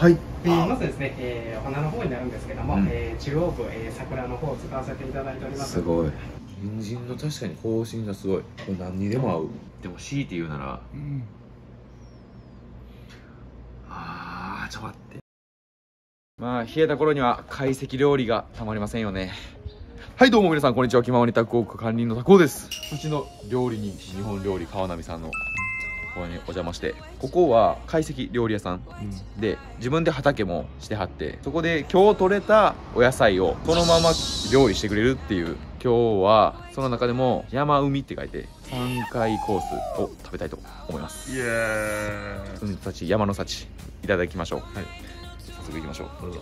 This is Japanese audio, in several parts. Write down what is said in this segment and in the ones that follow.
はい。えーまずですね、えーお花の方になるんですけども、うん。えー中央部、えー桜の方を使わせていただいております。すごい。人参の確かに香辛がすごい。これ何にでも合う。でも強いて言うならあーちょっと待って。まあ冷えた頃には懐石料理がたまりませんよね。はいどうも皆さんこんにちは。気ままにタクオーク管理人のタコです。うちの料理人日本料理川波さんのここにお邪魔してここは懐石料理屋さん。で自分で畑もしてはってそこで今日採れたお野菜をそのまま料理してくれるっていう今日はその中でも山海って書いて3回コースを食べたいと思います。イエー。イ海の幸山の幸いただきましょう。はい。早速行きましょう。どうぞ。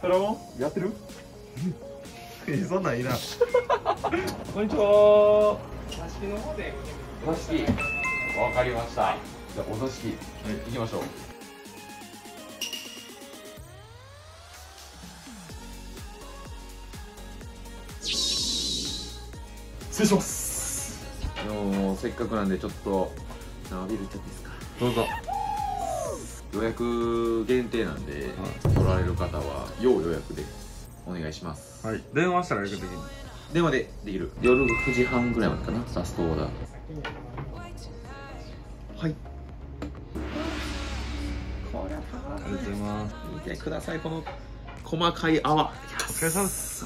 ハローやってる？えそんなんいいなこんにちは。座敷の方でお座敷。わかりました。じゃあお座敷、行きましょう。失礼します。もうせっかくなんでちょっと生ビールいっちゃっていいですか？どうぞ。予約限定なんで、取られる方は要予約でお願いします。はい。電話したら予約できる。電話でできる。夜9時半ぐらいまでかな。ラストオーダー。はい。こりゃありがとうございます。見てください。この細かい泡。お疲れ様です。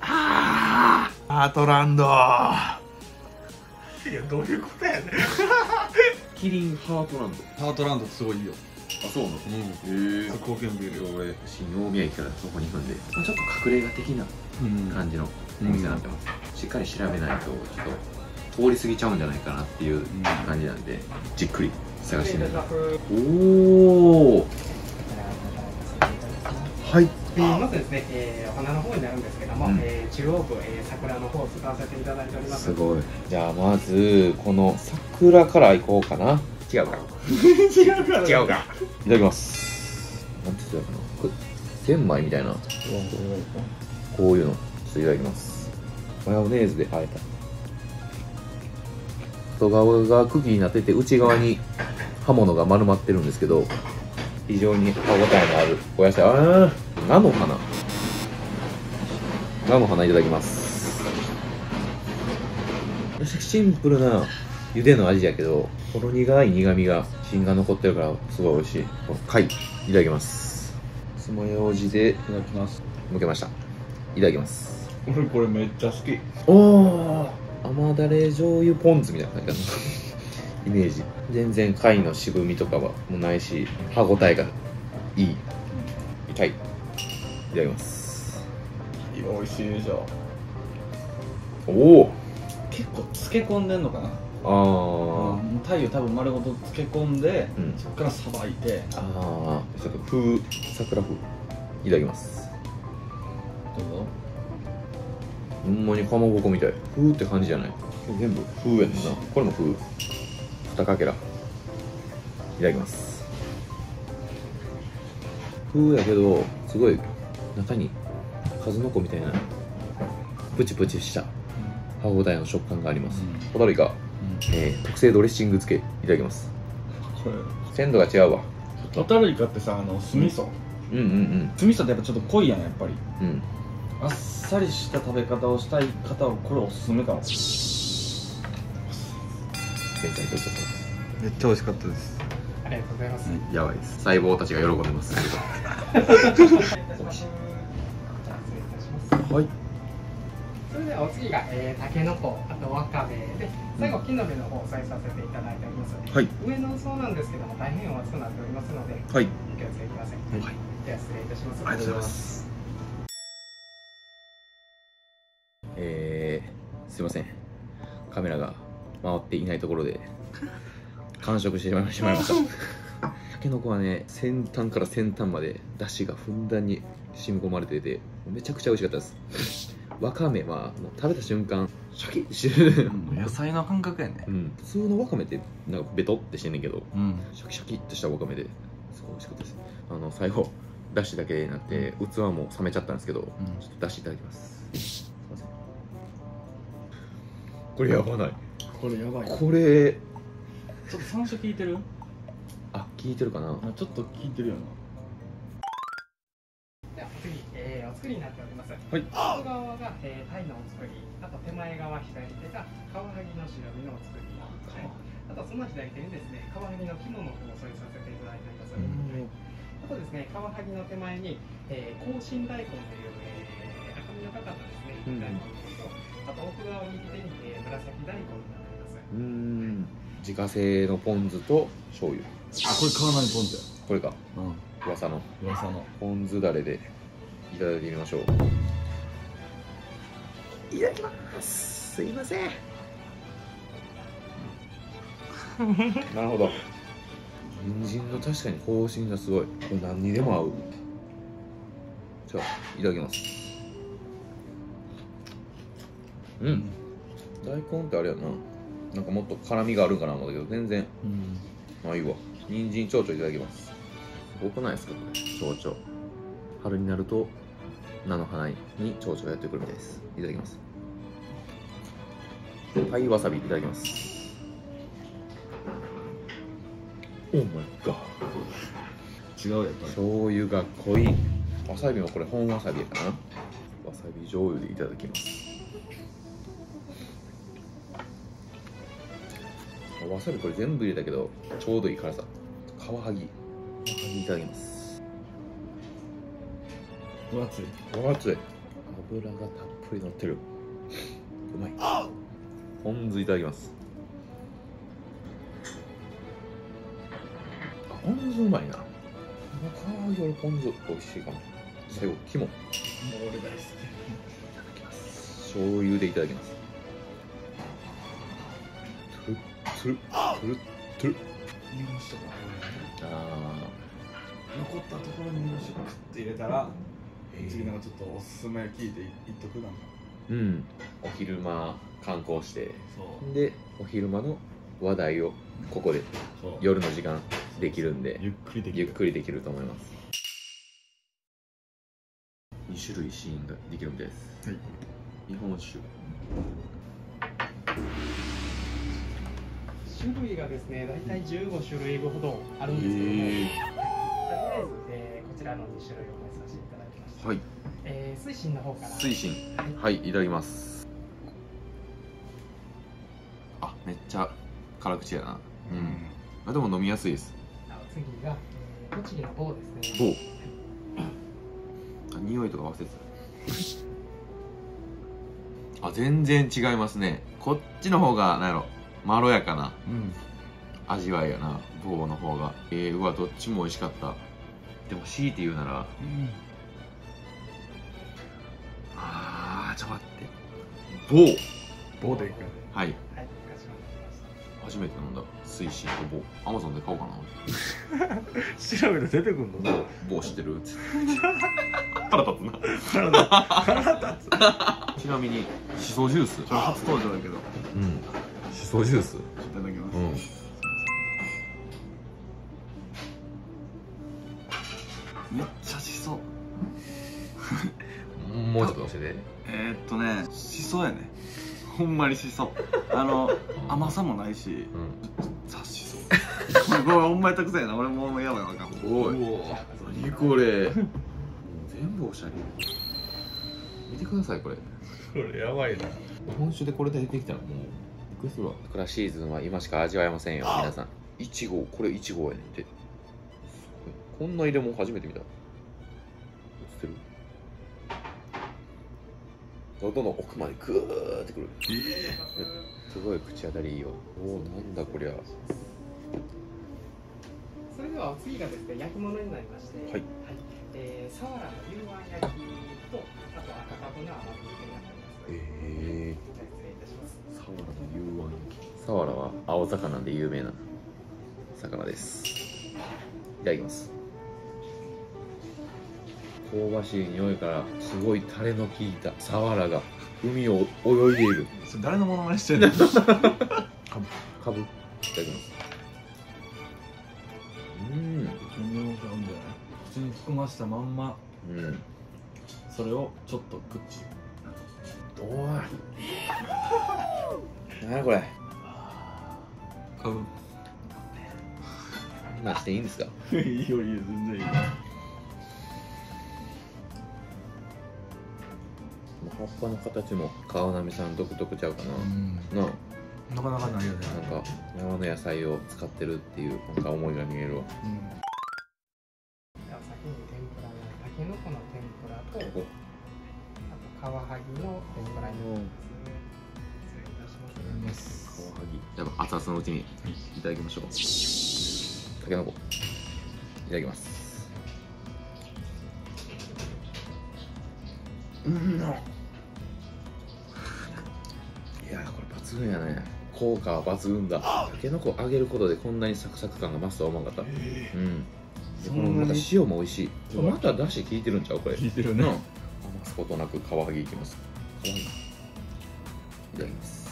アートランド。いやどういうことやねん。キリンハートランド。ハートランドすごいいいよあそうなの？うん。へえ貢献ビール。俺新大宮駅からそこに行くんでちょっと隠れ家的なうん。感じのお店になってます、しっかり調べないとちょっと通り過ぎちゃうんじゃないかなっていう感じなんでじっくり探してみますおおはい。えーまずですね、えーお花の方になるんですけども、うん。えー中央部、えー桜の方を使わせていただいております。すごい。じゃあまずこの桜からいこうかな違うか 違うから。違うかいただきます。なんて言ってたかな。これ玄米みたいな。こういうの。ちょっといただきます。マヨネーズで和えた。外側が茎になってて内側に 刃物が丸まってるんですけど非常に歯応えのあるお野菜。ああ菜の花。菜の花いただきます。シンプルな茹での味やけどほろ苦い苦みが芯が残ってるからすごい美味しい。この貝いただきます。爪楊枝でいただきます。向けました。いただきます。俺これめっちゃ好き。おお甘だれ醤油ポン酢みたいな感じかな。イメージ。全然貝の渋みとかはもうないし歯ごたえがいい。痛い。いただきます。美味しいでしょおお結構漬け込んでんのかなあー、うん太陽多分丸ごと漬け込んで、うん。そっからさばいて。あー。ちょっと風桜風いただきます。どうぞ。ほんまにかまぼこみたい。風って感じじゃない。全部。風やねんな。これも風二かけら。いただきます。風やけどすごい中に数の子みたいなプチプチした歯応えの食感があります。うん。ホタルイカ、えー特製ドレッシング漬けいただきます。これ鮮度が違うわ。ホタルイカってさあの酢味噌、うんうん酢味噌ってやっぱちょっと濃いやんやっぱり。うん。うんあっさりした食べ方をしたい方はこれおすすめかもめっちゃ美味しかったですありがとうございます、とやばいです。細胞たちが喜んでます。はいお次が、えー、タケノコあとわかめで最後木の芽の方を添えさせていただいております、はい。上の層なんですけども大変お熱くなっておりますのではい。お気をつけください、はい。では失礼いたします。ありがとうございます。えー、す。いません。カメラが回っていないところで完食してしまいました。たけのこはね先端から先端まで出汁がふんだんに染み込まれててめちゃくちゃ美味しかったですわかめはもう食べた瞬間シャキッてしてる。野菜の感覚やね。うん。普通のわかめってなんかベトってしてんねんけどうん。シャキシャキっとしたわかめですごい美味しかったです。あの最後だしだけになって器も冷めちゃったんですけど、ん。ちょっとだしいただきます。すいません。これやばない。これやばい。これちょっと山椒効いてる？あ聞いてるかな。あちょっと効いてるよなえーお作りになっております。はい。外側が、えー、タイのお作り、あと手前側左手がカワハギの白身のお作り、はい、あとその左手にですねカワハギの肝の方を添えさせていただいております。はい。あとですねカワハギの手前に、えー、香辛大根という、えー、赤身のかかったですね、うん。大根とあと奥側右手に、えー、紫大根になります。うーん。自家製のポン酢と醤油。あこれ買わないポン酢や。これか。うん。噂の。噂の。ポン酢だれでいただいてみましょう。いただきます。すいません。なるほど。人参の確かに香辛がすごい。これ何にでも合う。じゃあいただきます。うん。大根ってあれやな。なんかもっと辛みがあるんかな思ったけど全然うん。まあいいわ。人参蝶々いただきます。すごくないですかこれ。蝶々春になると菜の花に蝶々がやってくるみたいですいただきますタイわさびいただきますオーマイガ違うやっぱり醤油が濃いわさびもこれ本わさびやかなわさび醤油でいただきますわさびこれ全部入れたけどちょうどいい辛さカワハギカワハギいただきます分厚い。分厚い。油がたっぷり乗ってる。うまい。ポン酢いただきます。あポン酢うまいな。このカワハギ俺ポン酢美味しいかも。最後肝。いもう俺大好き。醤油でいただきます。トゥルットゥルットゥルットゥルッき日本酒とかあ残ったところに日本酒クッて入れたら。ー次なんかちょっとおすすめ聞いていっとくなんか。うん。お昼間観光して。そう。でお昼間の話題をここでそう。夜の時間できるんでゆっくりできる。ゆっくりできると思います。2種類シーンができるみたいです。はい。日本酒。種類がですね、大体15種類ほどあるんですけども、とりあえず、えーこちらの2種類をおさせていただ。はい。えー水深の方から。水深。はい。いただきます。あめっちゃ辛口やな。うん。あでも飲みやすいです。あ次が、えー栃木の棒ですね。匂いとか忘れてた。あ全然違いますね。こっちの方がなんやろまろやかなうん。味わいやな棒の方が。えー、うわどっちも美味しかった。でも強いて言うならあーちょっと待って。棒。でいく？棒はい。はい。初めて飲んだ水深と棒。アマゾンで買おうかな。調べて出てくんの？な棒知ってる？っ て腹立つな。腹立つ。ちなみにしそジュース。これ初登場だけど。うん。しそジュース。いただきます、うん。めっちゃしそもうちょっと教えてそやね。ほんまにしそあの甘さもないしうん。ザしそこれこれほんまにたくさんやな。俺もうやばいわかんおい。何これ。もう全部おしゃれ。見てくださいこれ。これやばいな。日本酒でこれで出てきたらもうびっくりするわ桜シーズンは今しか味わえませんよ皆さん。1号これ1号やねんって。すごいこんな入れ物初めて見た喉の奥までグーってくる。すごい口当たりいいよ。おおなんだこりゃ。それではお次がですね、焼き物になりまして、はい。えー、サワラの幽庵焼きと、あと赤かぶの甘酢漬けになます。ええじゃあ失礼いたします。サワラの幽庵サワラは青魚で有名な魚です。いただきます香ばしい匂いからすごいタレの効いたサワラが海を泳いでいる。それ誰のモノマネしてんの？カブいただきます。うん。口に含ましたまんま。うん。それをちょっとグッチ。おい何やこれ？買う今していいんですか？いいよいいよ全然いいよ葉っぱの形も川波さん独特ちゃうかな、なあ。なかなかないよね。なんか山の野菜を使ってるっていうなんか思いが見えるわ。うん。では先に天ぷらのたけのこの天ぷらとおあとカワハギの天ぷらに失礼いたします。ますカワハギ。じゃあ熱々のうちにいただきましょう。たけのこいただきます。うん抜群やね。効果は抜群だ。たけのこ揚げることでこんなにサクサク感が増すとは思わなかった。うん。でこのまた塩も美味しい。まただし効いてるんちゃうこれ。聞いてるね。うん。余すことなくカワハギいきます。カワハギいただきます。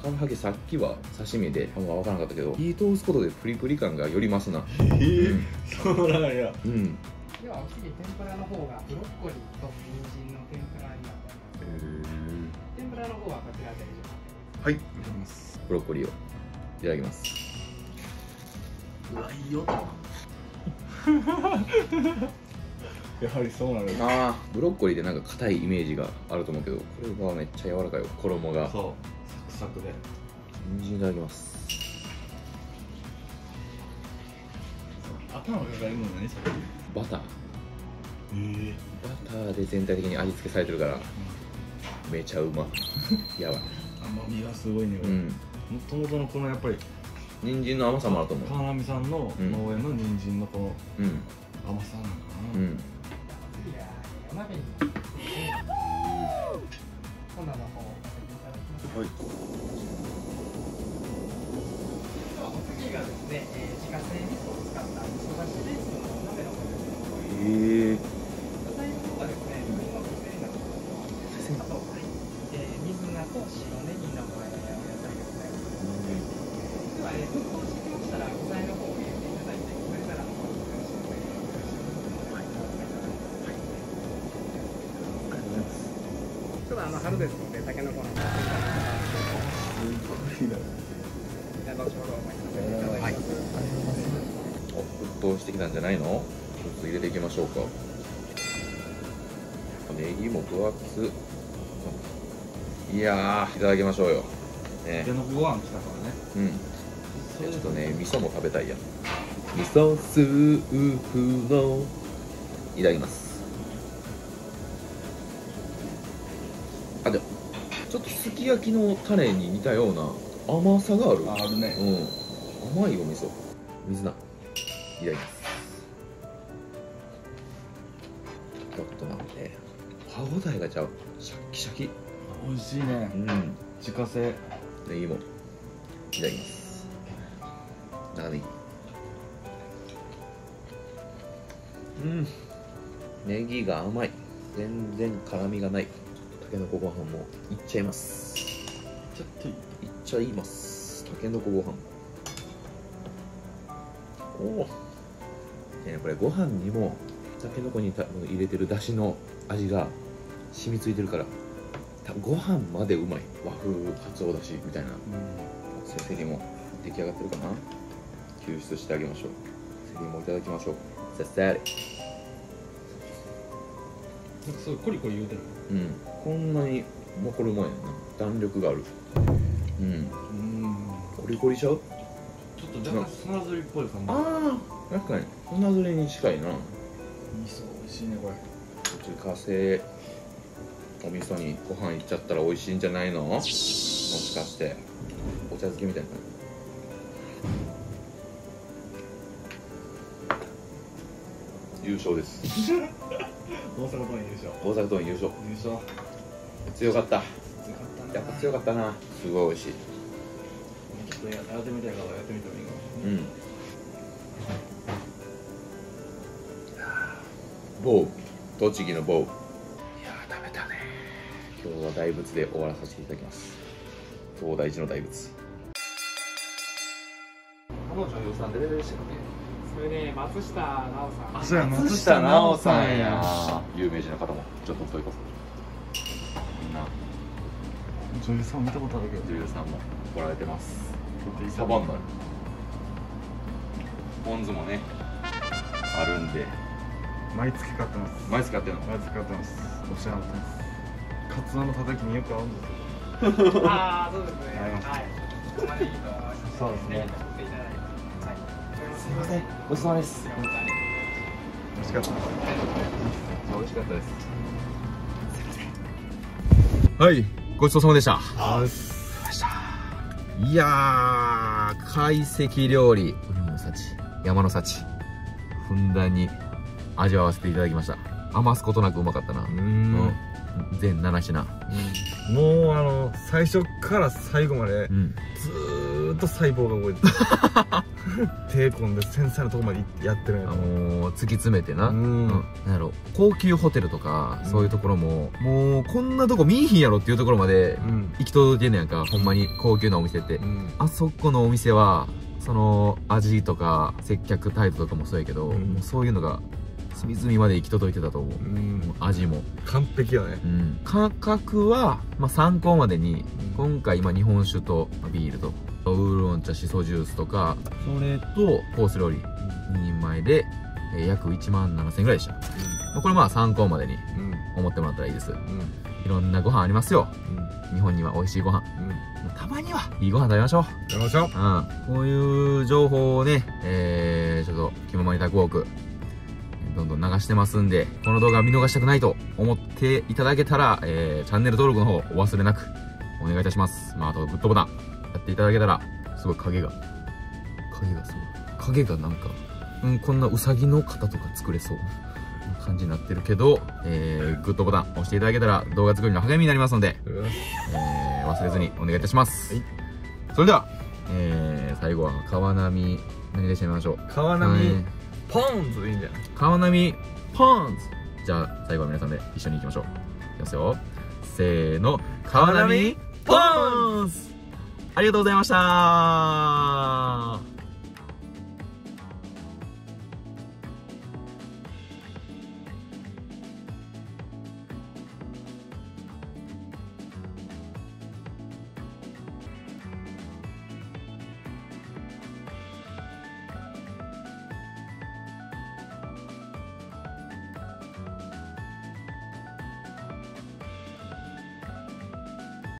カワハギさっきは刺身であんま分からなかったけど火通すことでプリプリ感がより増すな。え。ー、そうなんや。うん。ではお次天ぷらの方がブロッコリーと人参の天ぷらます天ぷらの方はこちらではいいただきます。ブロッコリーを。いただきます。うわいい音 やはりそうなのよああブロッコリーってなんか硬いイメージがあると思うけどこれはめっちゃ柔らかいよ衣が。そうサクサクで。人参いただきます。頭がかかるの何それ？バター。ええ。バターで全体的に味付けされてるからめちゃうま。やばい。甘みがすごいねこれもうん。ともとのこのやっぱり人参の甘さもあると思う。川波さんのうん農園の人参のこのうん。甘さなのかな、うん。次はお鍋に粉の方をかけていただきますはいちょっとあの春ですので、たけのこのすごい。なじゃあ後ほどお待ちい。ただきます。お沸騰してきたんじゃない。のちょっと入れてい。きましょうかネギも分厚い。やい。ただきましょうよね手のご飯来たからねうんちょっとね味噌も食べたいやん。味噌スープの。いただきます。あでもちょっとすき焼きのタレに似たような甘さがある。ああるね。うん。甘いお味噌。水菜。いただきます。ちょっと待って。歯応えがちゃう。シャッキシャキ。美味しいね。うん。自家製。ネギもいただきます長ネギうん。ネギが甘い。全然辛みがない。たけのこご飯も。いっちゃいます。ちょっといっちゃいます。たけのこご飯。おお、ね、これご飯にもたけのこにた入れてるだしの味が染みついてるからたご飯までうまい。和風かつおだしみたいな成績も出来上がってるかな救出してあげましょう。セリもいただきましょう。さっさり。なんかすごいコリコリ言うてるうん。こんなに残るもんやな。弾力がある。うん。うん。コリコリしちゃう？ちょっと若干砂ずりっぽい感じ。ああ確かに。粉ずれに近いな。味噌美味しいねこれ。自家製お味噌にご飯いっちゃったら美味しいんじゃないの？もしかして。お茶漬けみたいな感じ優勝です。大阪桐蔭優勝。大阪桐蔭優勝。優勝。強かった。強かったな。やっぱ強かったな。すごい美味しい。ちょっとややってみたいからやってみてもいいかも。しうん。某栃木の某いやー食べたね。今日は大仏で終わらさせていただきます。東大寺の大仏。はあの女優さん誰でしたっそれで松下奈緒さん。あそうや松下奈緒さんや。有名人の方もちょっと太いかみんな女優さん見たことあるけど。女優さんも来られてます。サバンナポン酢もねあるんで。毎月買ってます。毎月買ってんの？毎月買ってます。お世話になってます。カツオのたたきによく合うんですよ。ああそうですね。はい。ここまでいそうですねすいません。ごちそうさまです。美味しかった。です美味しかったです。はい。ごちそうさまでした。あいやー懐石料理。海の幸。山の幸。ふんだんに味わわせていただきました。余すことなくうまかったな。ううん。ん全7品。もうあの最初から最後までうん。ずーっと細胞が動いてた手込んで繊細なとこまでやってるんやあのー突き詰めてな、ううんんなんやろ。高級ホテルとか、うん。そういうところももうこんなとこ見いひんやろっていうところまでうん。行き届けんねやんか。ほんまに高級なお店って、うん。あそこのお店はその味とか接客態度とかもそうやけど、うん。もうそういうのが隅々まで行き届いてたと思う、うん。味も、完璧よね。うん、価格は、まあ、参考までにうん。今回今日本酒とまあビールとウーロン茶しそジュースとかそれとコース料理2人前で、えー約1万7000円ぐらいでした。まあこれまあ参考までにうん。思ってもらったらいいです。うん。いろんなご飯ありますよ。うん。日本には美味しいご飯。うん。まあたまにはいいご飯食べましょう。やりましょう。うん、こういう情報をね、えー、ちょっと、気ままにタクウォーク、どんどん流してますんで、この動画見逃したくないと思っていただけたら、えー、チャンネル登録の方、お忘れなく、お願いいたします。まあ、あと、グッドボタン、やっていただけたら、すごい影が、影がすごい。影がなんか、うん、こんなウサギの型とか作れそう。な感じになってるけど、えー、グッドボタン押していただけたら動画作りの励みになりますので、えー、忘れずにお願いいたします。はいそれでは、えー、最後は川波、何で締めましょう。川波ポンズでいいんじゃない？川波、ポンズじゃあ、最後は皆さんで一緒に行きましょう。いきますよ。せーの、川波、ポンズありがとうございました。